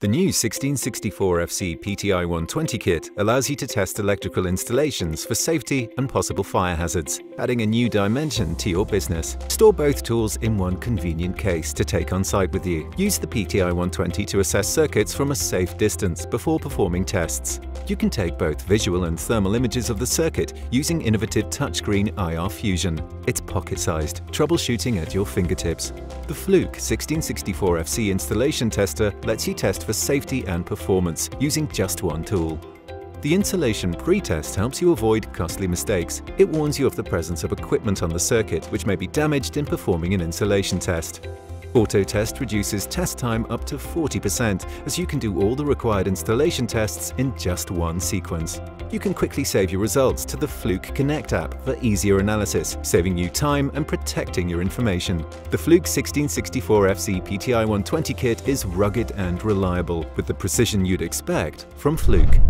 The new 1664FC PTI 120 kit allows you to test electrical installations for safety and possible fire hazards, adding a new dimension to your business. Store both tools in one convenient case to take on site with you. Use the PTI 120 to assess circuits from a safe distance before performing tests. You can take both visual and thermal images of the circuit using innovative touchscreen IR Fusion. It's pocket-sized, troubleshooting at your fingertips. The Fluke 1664FC installation tester lets you test for safety and performance using just one tool. The insulation pre-test helps you avoid costly mistakes. It warns you of the presence of equipment on the circuit which may be damaged in performing an insulation test. Auto-test reduces test time up to 40% as you can do all the required installation tests in just one sequence. You can quickly save your results to the Fluke Connect app for easier analysis, saving you time and protecting your information. The Fluke 1664FC PTI 120 kit is rugged and reliable with the precision you'd expect from Fluke.